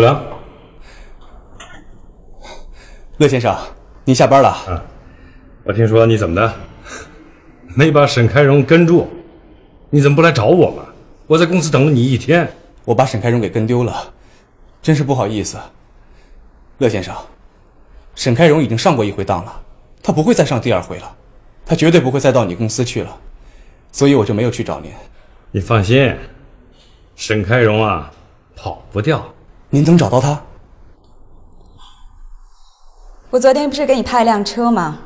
国良，乐先生，您下班了？啊，我听说你怎么的，没把沈开荣跟住？你怎么不来找我嘛？我在公司等了你一天，我把沈开荣给跟丢了，真是不好意思。乐先生，沈开荣已经上过一回当了，他不会再上第二回了，他绝对不会再到你公司去了，所以我就没有去找您。你放心，沈开荣啊，跑不掉。您能找到他？我昨天不是给你派一辆车吗？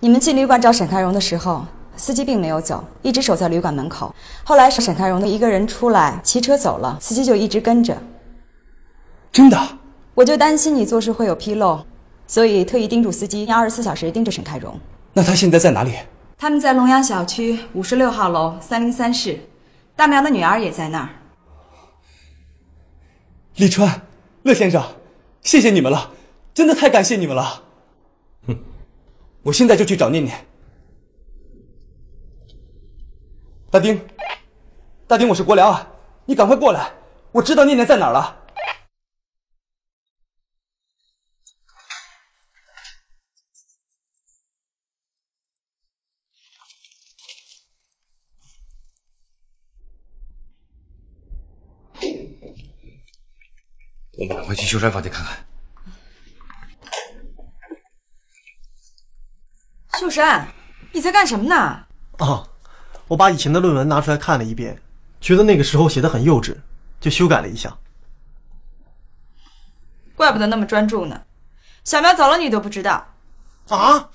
你们进旅馆找沈开荣的时候，司机并没有走，一直守在旅馆门口。后来沈开荣的一个人出来骑车走了，司机就一直跟着。真的？我就担心你做事会有纰漏，所以特意叮嘱司机要二十四小时盯着沈开荣。那他现在在哪里？他们在龙阳小区五十六号楼三零三室，大苗的女儿也在那儿。李川，乐先生，谢谢你们了，真的太感谢你们了。哼，我现在就去找念念。大丁，大丁，我是国良啊，你赶快过来，我知道念念在哪儿了。我们赶快去秀山房间看看。秀山，你在干什么呢？啊，我把以前的论文拿出来看了一遍，觉得那个时候写的很幼稚，就修改了一下。怪不得那么专注呢。小苗走了，你都不知道。啊？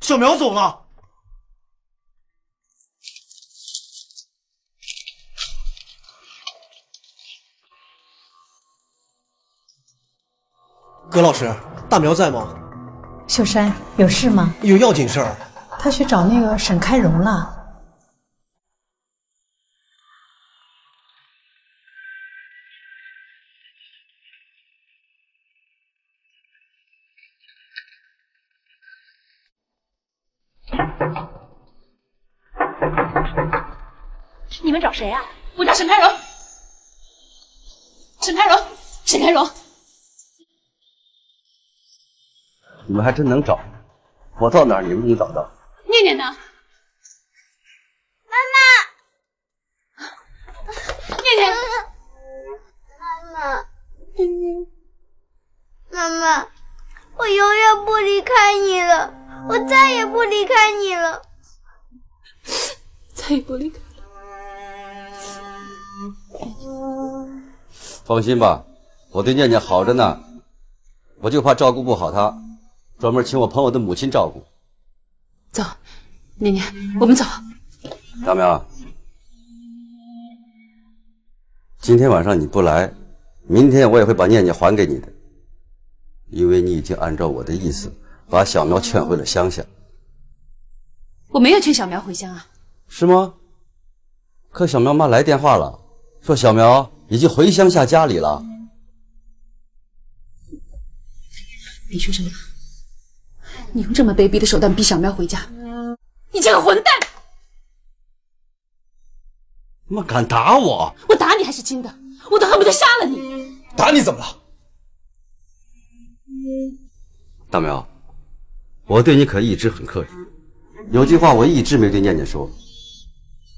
小苗走了？葛老师，大苗在吗？秀山，有事吗？有要紧事儿。他去找那个沈开荣了。你们找谁啊？我找沈开荣。沈开荣，沈开荣。你们还真能找，我到哪儿你们能找到。念念呢？妈妈。念念。妈妈。妈妈，我永远不离开你了，我再也不离开你了，再也不离开了。放心吧，我对念念好着呢，我就怕照顾不好她。专门请我朋友的母亲照顾。走，念念，我们走。大苗，今天晚上你不来，明天我也会把念念还给你的，因为你已经按照我的意思把小苗劝回了乡下。我没有劝小苗回乡啊。是吗？可小苗妈来电话了，说小苗已经回乡下家里了。你说什么？你用这么卑鄙的手段逼小苗回家，你这个混蛋！妈敢打我？我打你还是轻的，我都恨不得杀了你！打你怎么了？大苗，我对你可一直很客气，有句话我一直没对念念说。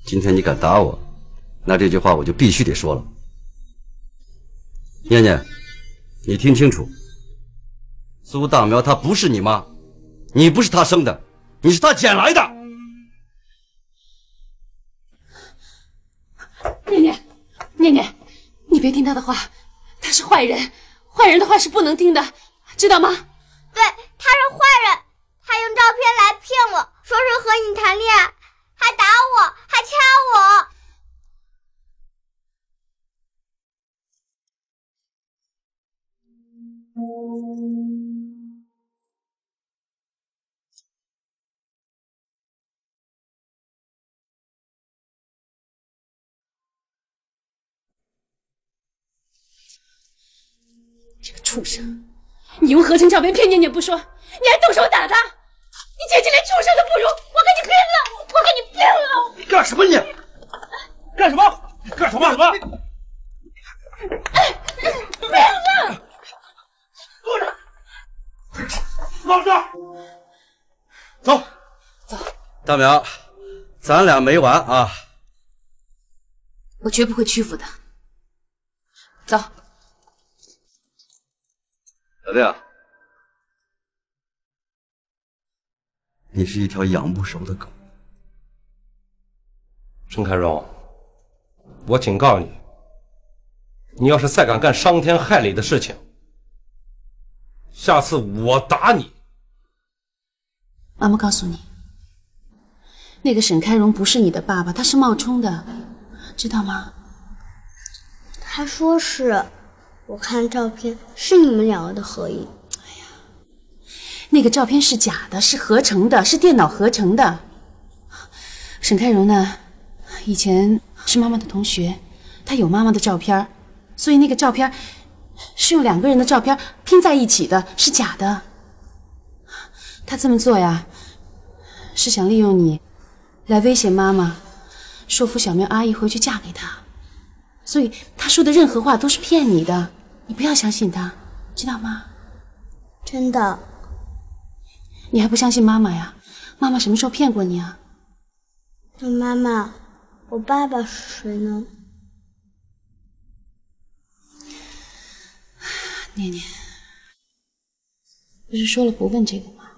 今天你敢打我，那这句话我就必须得说了。念念，你听清楚，苏大苗她不是你妈。你不是他生的，你是他捡来的。念念，念念，你别听他的话，他是坏人，坏人的话是不能听的，知道吗？对，他是坏人，他用照片来骗我，说是和你谈恋爱，还打我，还掐我。这畜生！你用合成照片骗念念不说，你还动手打他，你简直连畜生都不如！我跟你拼了！我跟你拼了！你干什么你？干什么？干什么？什么？老实，走走。大苗，咱俩没完啊！我绝不会屈服的。走，小弟，你是一条养不熟的狗。陈开荣，我警告你，你要是再敢干伤天害理的事情，下次我打你。妈妈告诉你，那个沈开荣不是你的爸爸，他是冒充的，知道吗？他说是，我看照片是你们两个的合影。哎呀那个照片是假的，是合成的，是电脑合成的。沈开荣呢，以前是妈妈的同学，他有妈妈的照片，所以那个照片是用两个人的照片拼在一起的，是假的。他这么做呀，是想利用你来威胁妈妈，说服小苗阿姨回去嫁给他。所以他说的任何话都是骗你的，你不要相信他，知道吗？真的。你还不相信妈妈呀？妈妈什么时候骗过你啊？那妈妈，我爸爸是谁呢？念念，不是说了不问这个吗？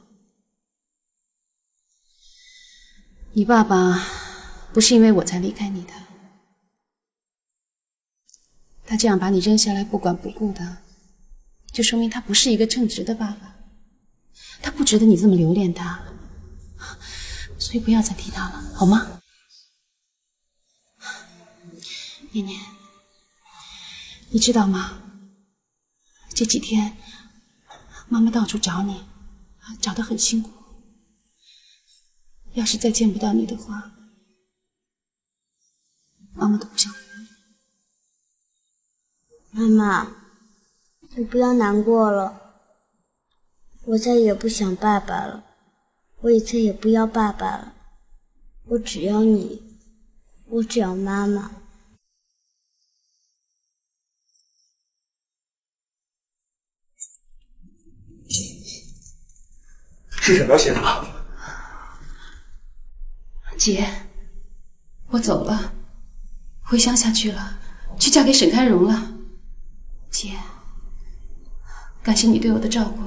你爸爸不是因为我才离开你的，他这样把你扔下来不管不顾的，就说明他不是一个称职的爸爸，他不值得你这么留恋他，所以不要再提他了，好吗？念念，你知道吗？这几天妈妈到处找你，找得很辛苦。要是再见不到你的话，妈妈都不想。妈妈，你不要难过了，我再也不想爸爸了，我也再也不要爸爸了，我只要你，我只要妈妈。是沈彪写的吗？姐，我走了，回乡下去了，去嫁给沈开荣了。姐，感谢你对我的照顾。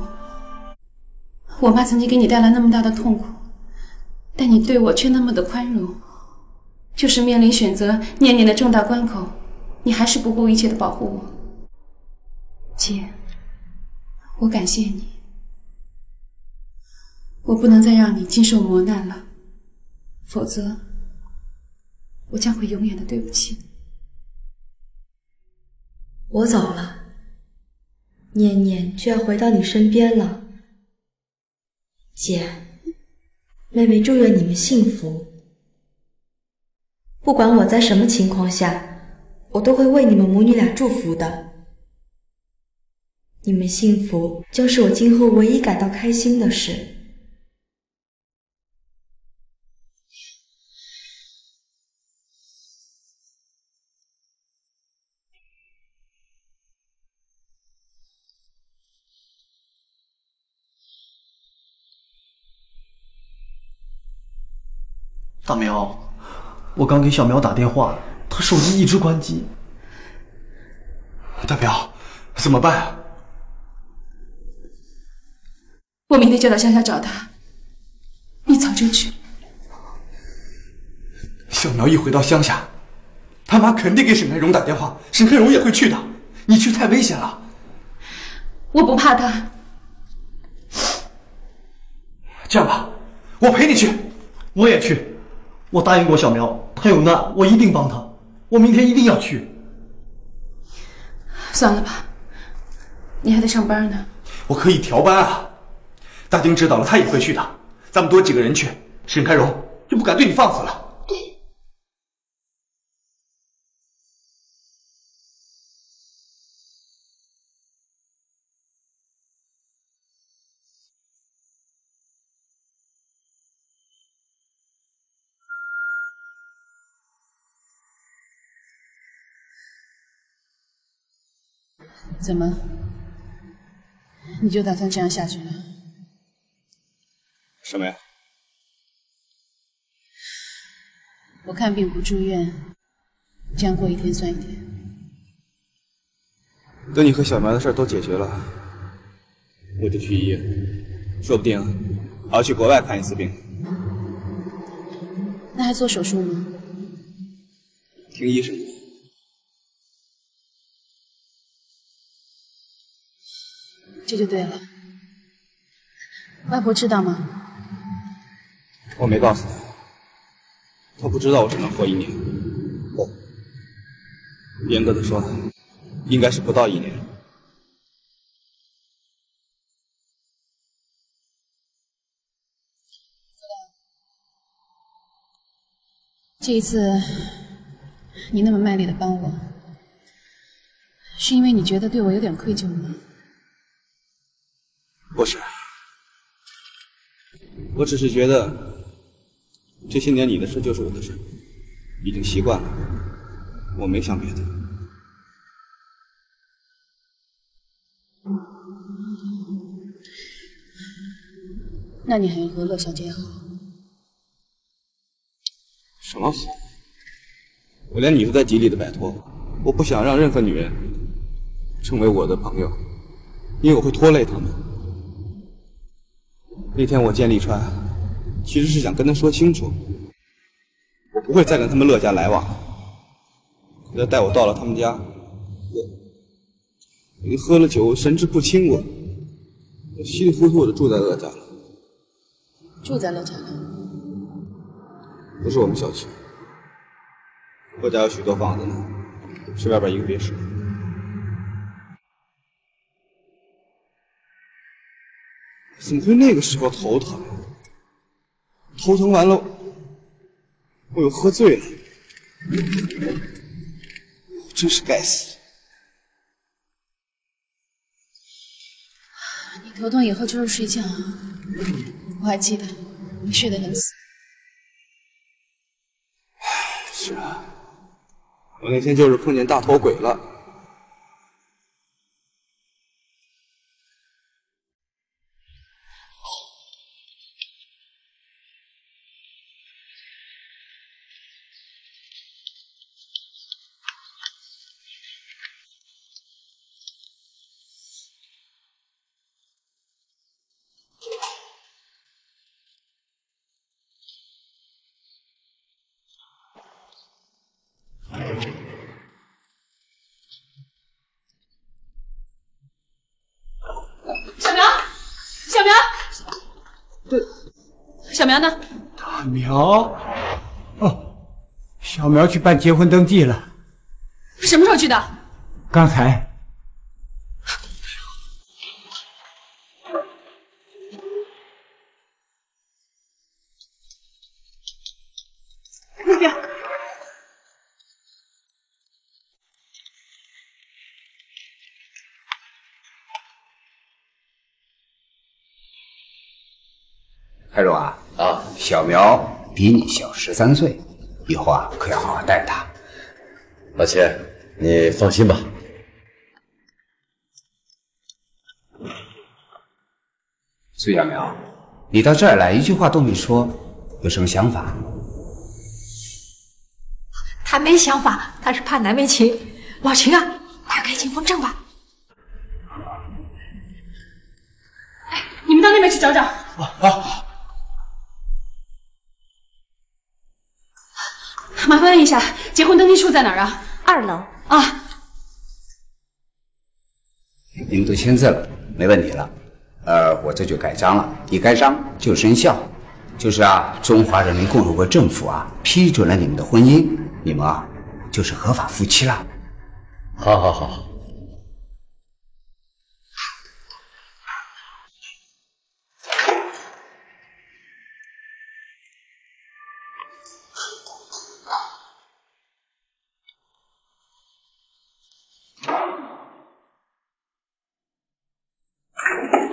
我妈曾经给你带来那么大的痛苦，但你对我却那么的宽容。就是面临选择念念的重大关口，你还是不顾一切的保护我。姐，我感谢你。我不能再让你经受磨难了。否则，我将会永远的对不起你。我走了，念念就要回到你身边了。姐，妹妹祝愿你们幸福。不管我在什么情况下，我都会为你们母女俩祝福的。你们幸福将是我今后唯一感到开心的事。大苗，我刚给小苗打电话，她手机一直关机。大苗，怎么办啊？我明天就到乡下找他，你早就去。小苗一回到乡下，他妈肯定给沈开荣打电话，沈开荣也会去的。你去太危险了。我不怕他。这样吧，我陪你去，我也去。我答应过小苗，他有难我一定帮他。我明天一定要去。算了吧，你还得上班呢。我可以调班啊。大丁知道了，他也会去的。咱们多几个人去，沈开荣就不敢对你放肆了。怎么？你就打算这样下去了？什么呀？我看病不住院，这样过一天算一天。等你和小苗的事都解决了，我就去医院，说不定还要去国外看一次病。那还做手术吗？听医生的。这就对了。外婆知道吗？我没告诉她，她不知道我只能活一年。不，严格的说，应该是不到一年。这一次，你那么卖力的帮我，是因为你觉得对我有点愧疚吗？不是，我只是觉得这些年你的事就是我的事，已经习惯了，我没想别的。那你还要和乐小姐好？什么好？我连你都在极力的摆脱，我不想让任何女人成为我的朋友，因为我会拖累她们。那天我见利川，其实是想跟他说清楚，我不会再跟他们乐家来往。可他带我到了他们家，我我喝了酒，神志不清，我我稀里糊涂的住在乐家了。住在乐家了？不是我们小区，乐家有许多房子呢，是外边一个别墅。怎么会那个时候头疼？头疼完了，我又喝醉了，真是该死！你头痛以后就是睡觉，我还记得你睡得很死。是啊，我那天就是碰见大头鬼了。苗呢？大苗，哦，小苗去办结婚登记了，什么时候去的？刚才。那边。海荣啊，啊，小苗比你小十三岁，以后啊可要好好待他。老钱，你放心吧。苏小苗，你到这儿来一句话都没说，有什么想法？他没想法，他是怕难为情。老秦啊，快开结婚证吧！哎你们到那边去找找。啊！麻烦问一下，结婚登记处在哪儿啊？二楼啊。你们都签字了，没问题了。呃，我这就盖章了，一盖章就生效。就是啊，中华人民共和国政府啊批准了你们的婚姻，你们啊就是合法夫妻了。好好好。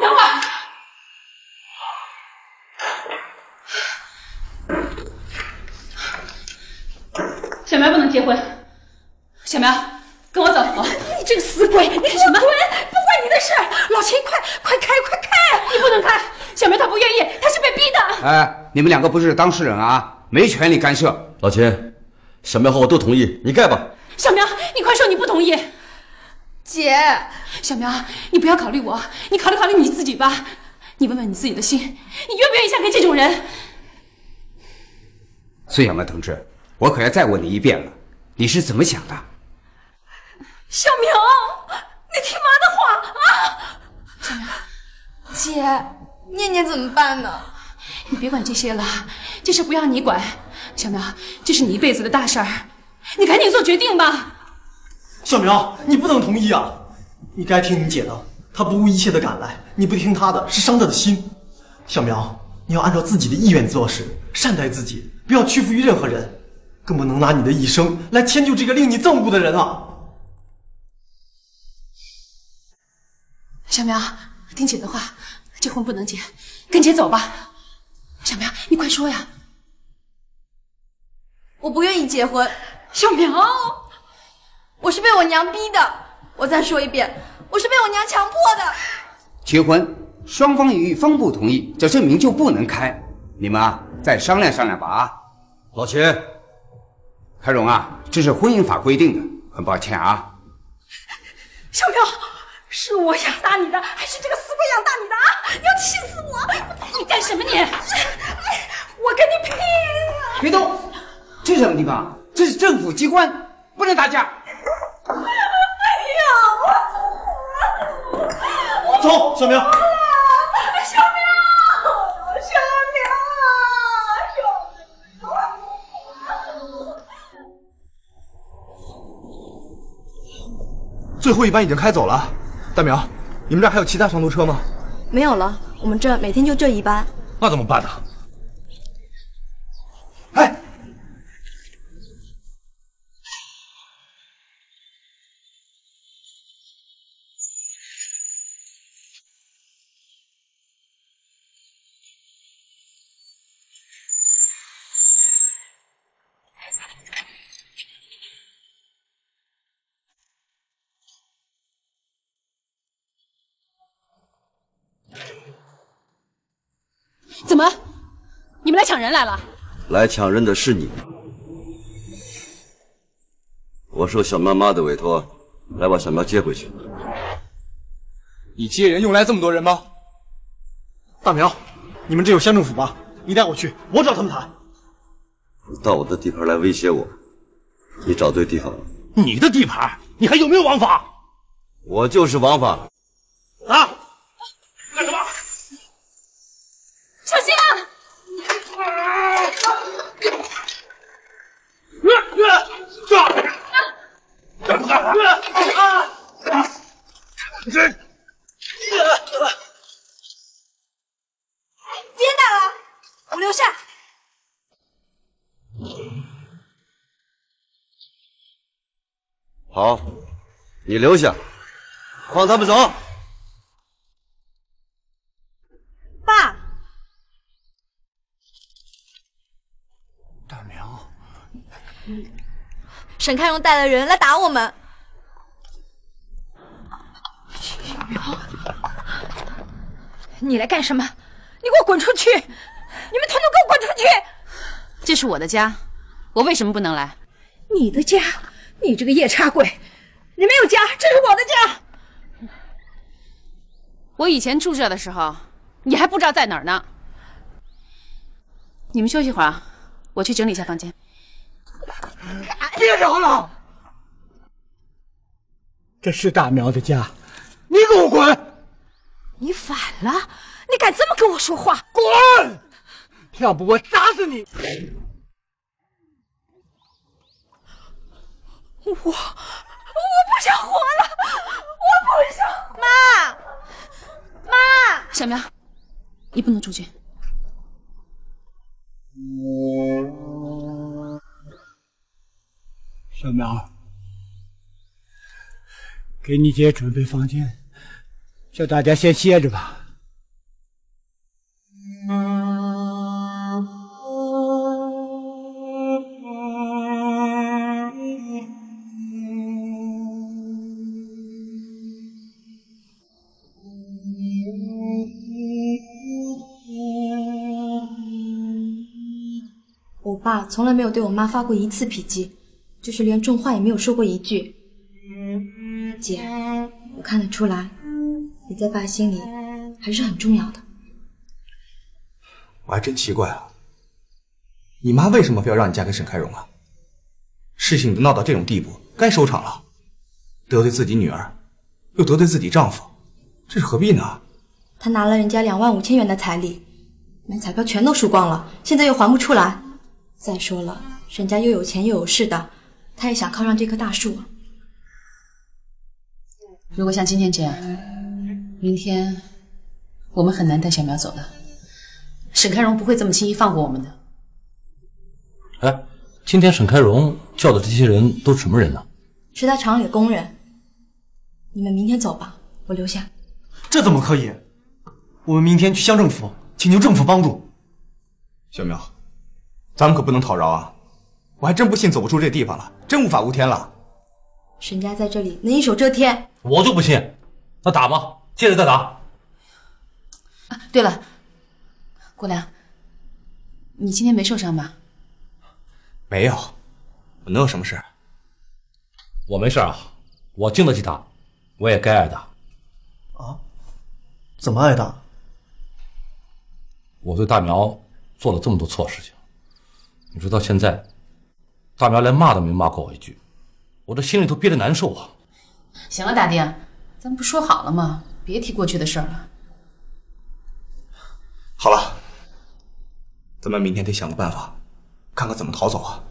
等会儿，小苗不能结婚。小苗，跟我走。你这个死鬼！你什么？滚！不关你的事！老秦，快快开，快开！你不能开！小苗她不愿意，她是被逼的。哎，你们两个不是当事人啊，没权利干涉。老秦，小苗和我都同意，你盖吧。小苗，你快说你不同意。姐，小苗，你不要考虑我，你考虑考虑你自己吧。你问问你自己的心，你愿不愿意嫁给这种人？孙小苗同志，我可要再问你一遍了，你是怎么想的？小苗，你听妈的话啊！小苗，姐，念念怎么办呢？你别管这些了，这事不要你管。小苗，这是你一辈子的大事儿，你赶紧做决定吧。小苗，你不能同意啊！你该听你姐的，她不顾一切的赶来，你不听她的，是伤她的心。小苗，你要按照自己的意愿做事，善待自己，不要屈服于任何人，更不能拿你的一生来迁就这个令你憎恶的人啊！小苗，听姐的话，这婚不能结，跟姐走吧。小苗，你快说呀！我不愿意结婚。小苗。我是被我娘逼的，我再说一遍，我是被我娘强迫的。结婚双方有一方不同意，这证明就不能开。你们啊，再商量商量吧啊。老秦，开荣啊，这是婚姻法规定的，很抱歉啊。小苗，是我养大你的，还是这个死鬼养大你的啊？你要气死我！你干什么你？我跟你拼！别动！这什么地方？这是政府机关，不能打架。哎呀，我走，小苗。小苗，最后一班已经开走了，大苗，你们这儿还有其他长途车吗？没有了，我们这每天就这一班。那怎么办呢？哎。人来了？来抢人的是你。我受小苗妈的委托，来把小苗接回去。你接人用来这么多人吗？大苗，你们这有乡政府吧？你带我去，我找他们谈。你到我的地盘来威胁我，你找对地方了。你的地盘，你还有没有王法？我就是王法。啊！干什么？小心啊！干不干？啊！这。别打了，我留下。好，你留下，放他们走。爸，大苗，沈开荣带了人来打我们。小苗，你来干什么？你给我滚出去！你们统统给我滚出去！这是我的家，我为什么不能来？你的家？你这个夜叉鬼！你没有家，这是我的家。我以前住这的时候，你还不知道在哪儿呢。你们休息会儿啊，我去整理一下房间。别吵了，这是大苗的家，你给我滚！你反了！你敢这么跟我说话？滚！要不我打死你！我我不想活了，我不想。妈，妈，小苗，你不能出去。小苗，给你姐准备房间，叫大家先歇着吧。我爸从来没有对我妈发过一次脾气就是连重话也没有说过一句。姐我看得出来你在爸心里还是很重要的。我还真奇怪啊，你妈为什么非要让你嫁给沈开荣啊？事情都闹到这种地步，该收场了。得罪自己女儿，又得罪自己丈夫，这是何必呢？他拿了人家两万五千元的彩礼，买彩票全都输光了，现在又还不出来。再说了，沈家又有钱又有势的，他也想靠上这棵大树。如果像今天这样，明天我们很难带小苗走的。沈开荣不会这么轻易放过我们的。哎，今天沈开荣叫的这些人都什么人呢？是他厂里的工人。你们明天走吧，我留下。这怎么可以？我们明天去乡政府请求政府帮助。小苗，咱们可不能讨饶啊！我还真不信走不出这地方了，真无法无天了。沈家在这里能一手遮天？我就不信。那打吧，接着再打。啊，对了，国良，你今天没受伤吧？没有，我能有什么事？我没事啊，我经得起打，我也该挨打。啊？怎么挨打？我对大苗做了这么多错事情，你说到现在，大苗连骂都没骂过我一句，我这心里头憋得难受啊。行了，大丁，咱们不说好了吗？别提过去的事儿了。好了，咱们明天得想个办法，看看怎么逃走啊。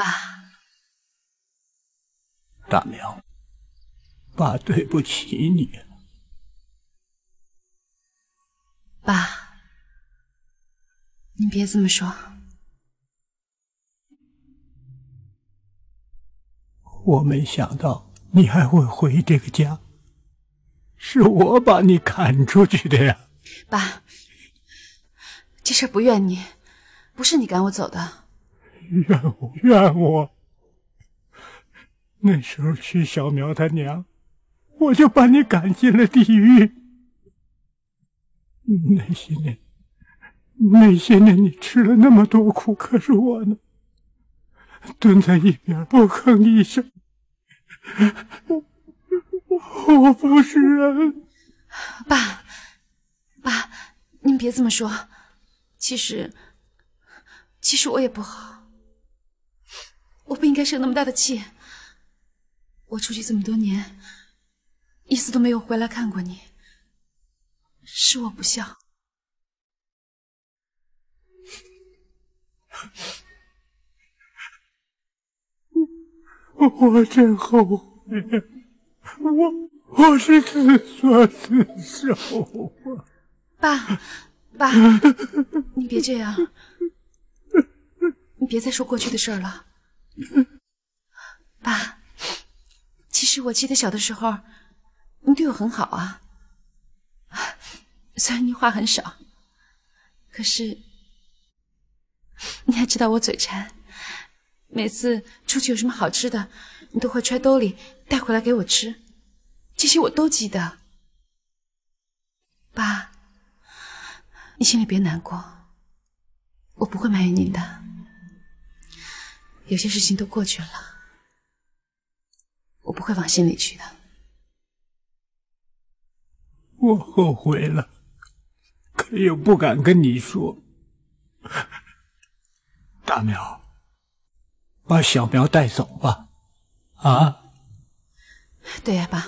爸，大苗，爸对不起你了。爸，您别这么说。我没想到你还会回这个家，是我把你赶出去的呀。爸，这事不怨你，不是你赶我走的。怨我，怨我！那时候娶小苗他娘，我就把你赶进了地狱。那些年，那些年你吃了那么多苦，可是我呢，蹲在一边不吭一声。我我不是人，爸，爸，您别这么说。其实，其实我也不好。我不应该生那么大的气。我出去这么多年，一次都没有回来看过你，是我不孝。我真后悔，我我是自作自受啊！爸，爸，你别这样，你别再说过去的事了。爸，其实我记得小的时候，你对我很好啊。虽然你话很少，可是你还知道我嘴馋。每次出去有什么好吃的，你都会揣兜里带回来给我吃，这些我都记得。爸，你心里别难过，我不会埋怨您的。有些事情都过去了，我不会往心里去的。我后悔了，可又不敢跟你说。大苗，把小苗带走吧。啊？对呀，爸，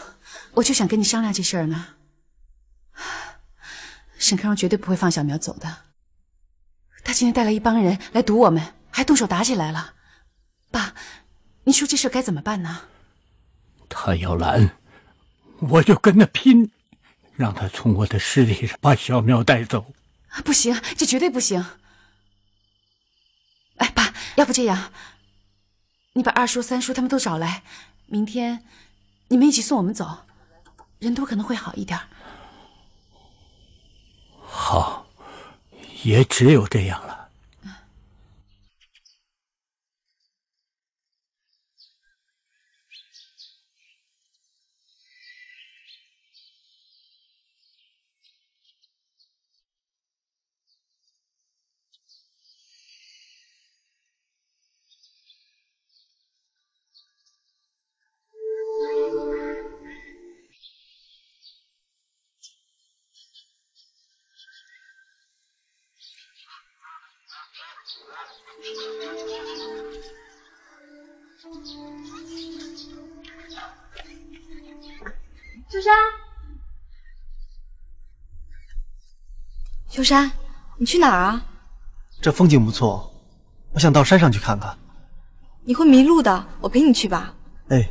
我就想跟你商量这事儿呢。沈康荣绝对不会放小苗走的。他今天带了一帮人来堵我们，还动手打起来了。爸，你说这事该怎么办呢？他要拦，我就跟他拼，让他从我的尸体上把小苗带走。不行，这绝对不行。哎，爸，要不这样，你把二叔、三叔他们都找来，明天你们一起送我们走，人多可能会好一点。好，也只有这样了。秀山，秀山，你去哪儿啊？这风景不错，我想到山上去看看。你会迷路的，我陪你去吧。哎。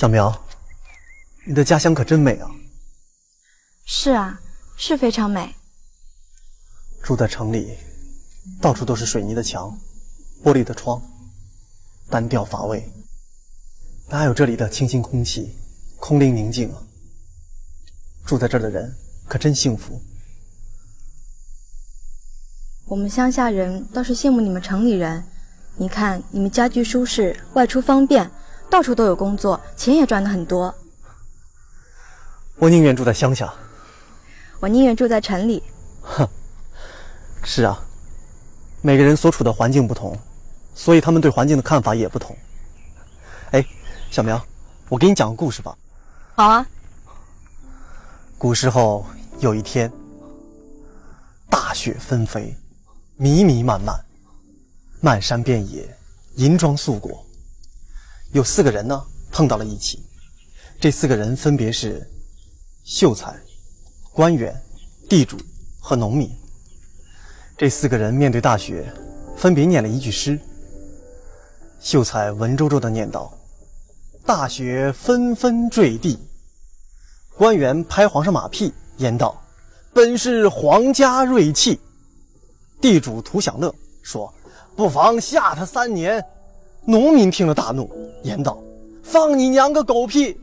小苗，你的家乡可真美啊！是啊，是非常美。住在城里，到处都是水泥的墙，玻璃的窗，单调乏味，哪有这里的清新空气，空灵宁静啊？住在这儿的人可真幸福。我们乡下人倒是羡慕你们城里人，你看你们家居舒适，外出方便。到处都有工作，钱也赚的很多。我宁愿住在乡下。我宁愿住在城里。哼，是啊，每个人所处的环境不同，所以他们对环境的看法也不同。哎，小苗，我给你讲个故事吧。好啊。古时候有一天，大雪纷飞，迷迷漫漫，漫山遍野，银装素裹。有四个人呢，碰到了一起。这四个人分别是秀才、官员、地主和农民。这四个人面对大雪，分别念了一句诗。秀才文绉绉的念道：“大雪纷纷坠地。”官员拍皇上马屁，言道：“本是皇家瑞气。”地主图享乐，说：“不妨吓他三年。”农民听了大怒，言道：“放你娘个狗屁！”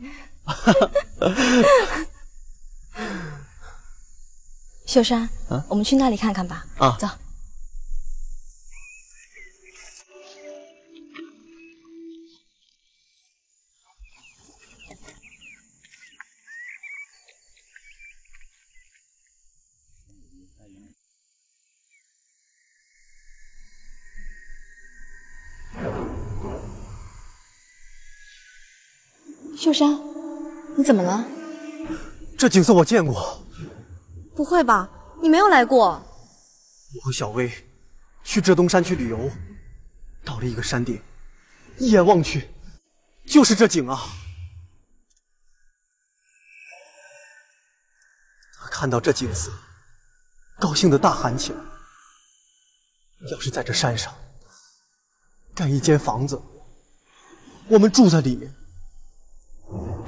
秀山，啊我们去那里看看吧。啊，走。秀山，你怎么了？这景色我见过。不会吧，你没有来过？我和小薇去浙东山区旅游，到了一个山顶，一眼望去，就是这景啊！看到这景色，高兴的大喊起来：“要是在这山上盖一间房子，我们住在里面。”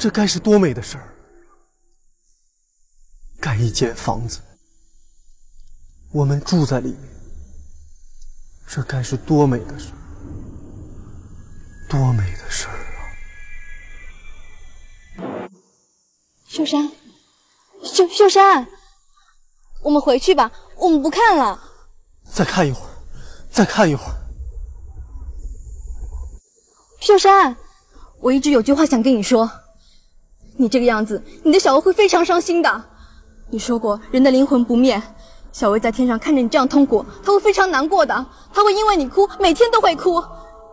这该是多美的事儿！盖一间房子，我们住在里面，这该是多美的事儿！多美的事儿啊！秀山，秀秀山，我们回去吧，我们不看了。再看一会儿，再看一会儿。秀山，我一直有句话想跟你说。你这个样子，你的小薇会非常伤心的。你说过人的灵魂不灭，小薇在天上看着你这样痛苦，她会非常难过的，她会因为你哭，每天都会哭。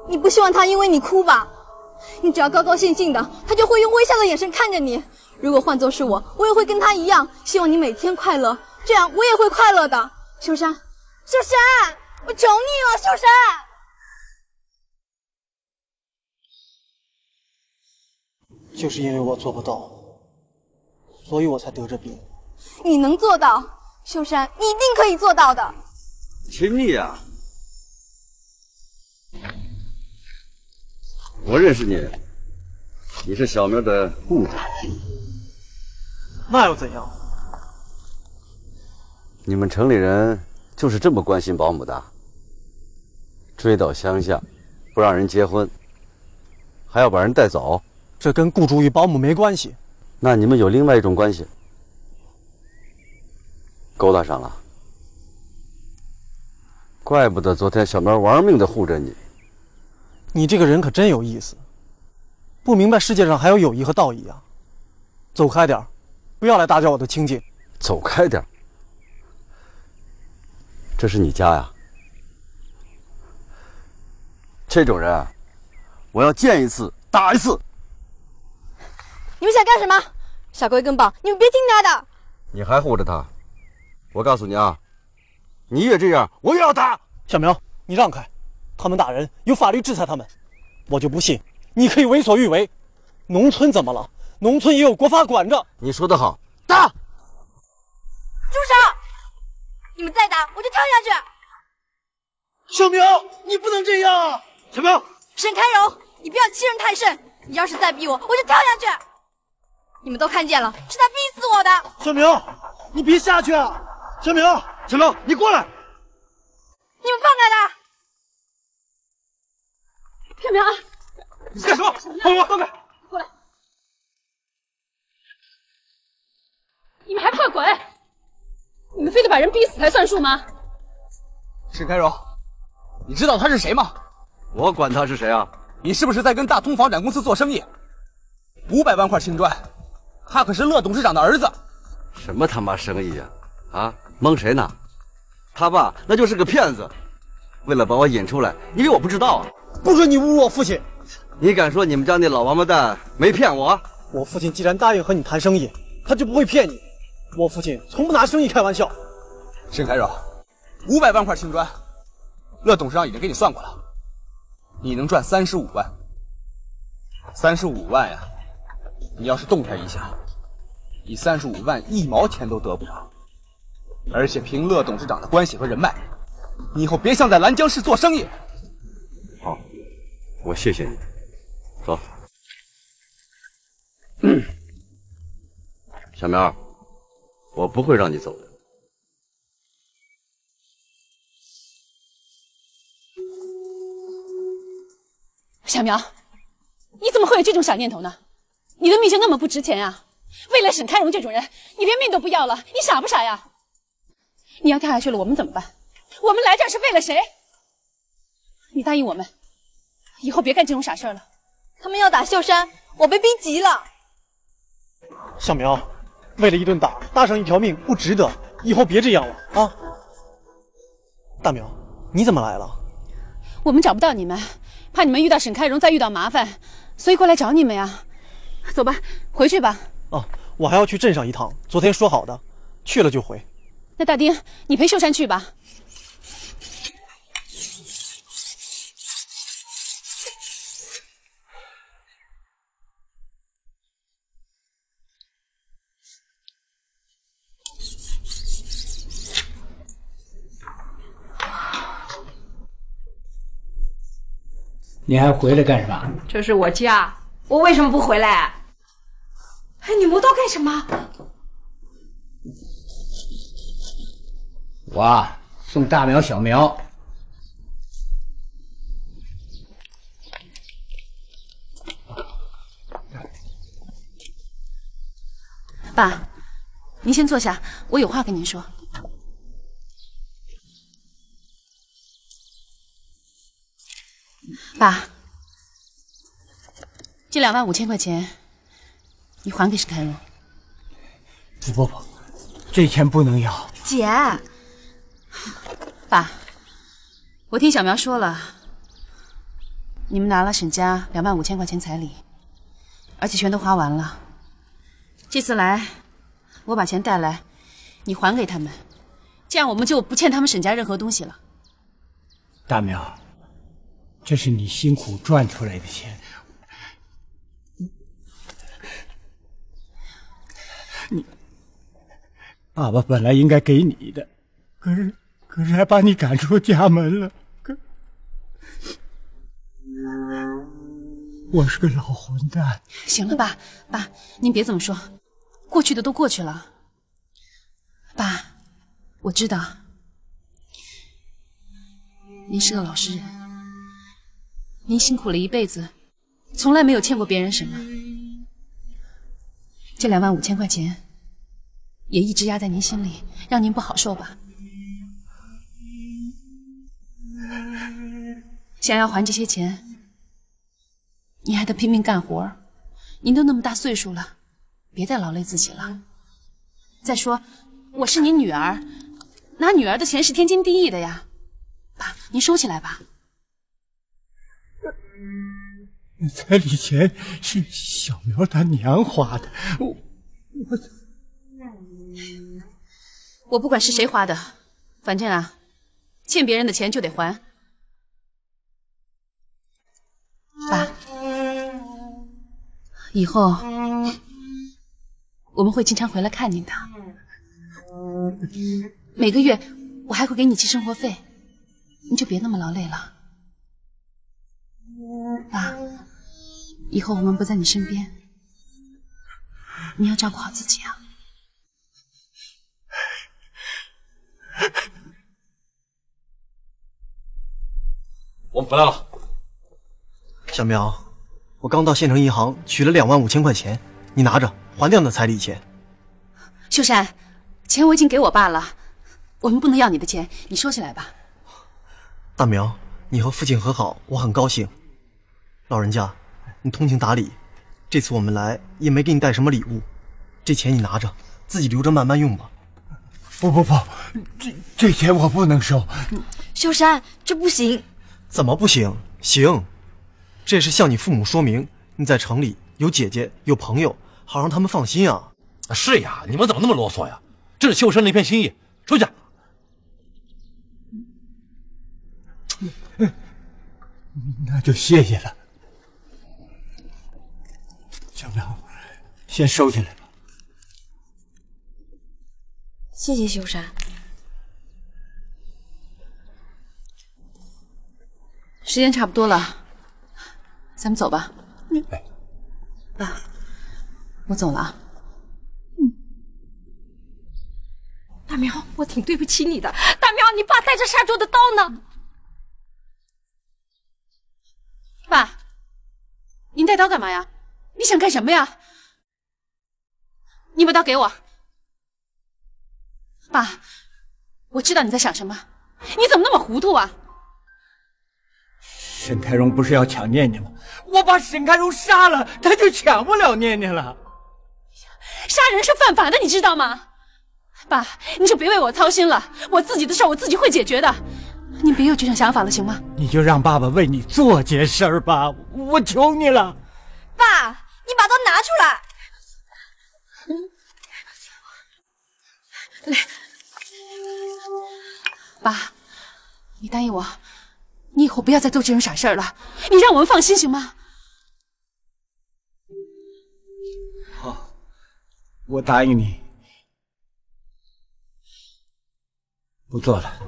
你不希望她因为你哭吧？你只要高高兴兴的，她就会用微笑的眼神看着你。如果换做是我，我也会跟她一样，希望你每天快乐，这样我也会快乐的。秀山，秀山。我求你了，秀山！就是因为我做不到，所以我才得这病。你能做到，秀山，你一定可以做到的。秦丽呀，我认识你，你是小苗的雇主，那又怎样？你们城里人就是这么关心保姆的？追到乡下，不让人结婚，还要把人带走？这跟雇主与保姆没关系。那你们有另外一种关系？勾搭上了？怪不得昨天小苗玩命的护着你。你这个人可真有意思，不明白世界上还有友谊和道义啊！走开点不要来打搅我的清静。走开点这是你家呀？这种人，我要见一次打一次。你们想干什么？傻龟跟宝，你们别听他的。你还护着他？我告诉你啊，你越这样，我越要打。小苗，你让开，他们打人有法律制裁他们，我就不信你可以为所欲为。农村怎么了？农村也有国法管着。你说的好，打！住手！你们再打，我就跳下去。小苗，你不能这样！小苗，沈开荣，你不要欺人太甚！你要是再逼我，我就跳下去。你们都看见了，是他逼死我的。小明，你别下去啊！小明，小明，你过来！你们放开他！小明，你干什么？放开！放开！过来！你们还怕鬼？你们非得把人逼死才算数吗？沈开荣，你知道他是谁吗？我管他是谁啊！你是不是在跟大通房产公司做生意？五百万块青砖，他可是乐董事长的儿子。什么他妈生意呀？啊，蒙谁呢？他爸那就是个骗子，为了把我引出来，以为我不知道啊？不准你侮辱我父亲！你敢说你们家那老王八蛋没骗我？我父亲既然答应和你谈生意，他就不会骗你。我父亲从不拿生意开玩笑。沈开荣，五百万块青砖，乐董事长已经给你算过了，你能赚三十五万。三十五万呀，你要是动他一下，你三十五万一毛钱都得不着。而且凭乐董事长的关系和人脉，你以后别想在兰江市做生意。好，我谢谢你。走，小苗，我不会让你走的。小苗，你怎么会有这种小念头呢？你的命就那么不值钱呀？为了沈开荣这种人，你连命都不要了？你傻不傻呀？你要跳下去了，我们怎么办？我们来这儿是为了谁？你答应我们，以后别干这种傻事了。他们要打秀山，我被逼急了。小苗，为了一顿打，搭上一条命不值得，以后别这样了啊！大苗，你怎么来了？我们找不到你们，怕你们遇到沈开荣再遇到麻烦，所以过来找你们呀。走吧，回去吧。哦，我还要去镇上一趟，昨天说好的，去了就回。那大丁，你陪秀山去吧。你还回来干什么？这是我家，我为什么不回来？哎，你磨刀干什么？我啊，送大苗、小苗。爸，您先坐下，我有话跟您说。爸，这两万五千块钱，你还给沈开荣。不不不，这钱不能要。姐，爸，我听小苗说了，你们拿了沈家两万五千块钱彩礼，而且全都花完了。这次来，我把钱带来，你还给他们，这样我们就不欠他们沈家任何东西了。大苗，这是你辛苦赚出来的钱，你爸爸本来应该给你的，可是可是还把你赶出家门了。可我是个老混蛋。行了爸，爸，您别这么说，过去的都过去了。爸，我知道，您是个老实人，您辛苦了一辈子，从来没有欠过别人什么。这两万五千块钱，也一直压在您心里，让您不好受吧？想要还这些钱。你还得拼命干活，您都那么大岁数了，别再劳累自己了。再说，我是您女儿，拿女儿的钱是天经地义的呀。爸，您收起来吧。彩礼钱是小苗他娘花的，我我我不管是谁花的，反正啊，欠别人的钱就得还。爸。以后我们会经常回来看您的，每个月我还会给你寄生活费，你就别那么劳累了。爸，以后我们不在你身边，你要照顾好自己啊。我们回来了，小苗。我刚到县城银行取了两万五千块钱，你拿着还掉那彩礼钱。秀山，钱我已经给我爸了，我们不能要你的钱，你收起来吧。大苗，你和父亲和好，我很高兴。老人家，你通情达理，这次我们来也没给你带什么礼物，这钱你拿着，自己留着慢慢用吧。不不不，这这钱我不能收。秀山，这不行。怎么不行？行。这是向你父母说明，你在城里有姐姐有朋友，好让他们放心啊。是呀，你们怎么那么啰嗦呀？这是秀山的一片心意，收下。那就谢谢了，小苗，先收起来吧。谢谢秀山。时间差不多了。咱们走吧。嗯爸，我走了啊。嗯。大苗，我挺对不起你的。大苗，你爸带着杀猪的刀呢。爸，您带刀干嘛呀？你想干什么呀？你把刀给我。爸，我知道你在想什么。你怎么那么糊涂啊？沈开荣不是要抢念念吗？我把沈开荣杀了，他就抢不了念念了。杀人是犯法的，你知道吗？爸，你就别为我操心了，我自己的事我自己会解决的。你别有这种想法了，行吗？你就让爸爸为你做件事儿吧，我求你了。爸，你把刀拿出来。来，爸，你答应我。你以后不要再做这种傻事儿了，你让我们放心行吗？好，我答应你，不做了。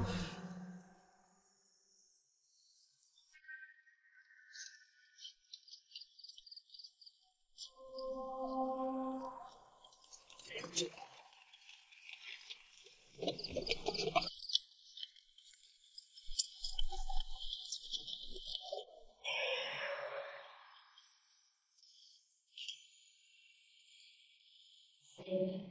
Okay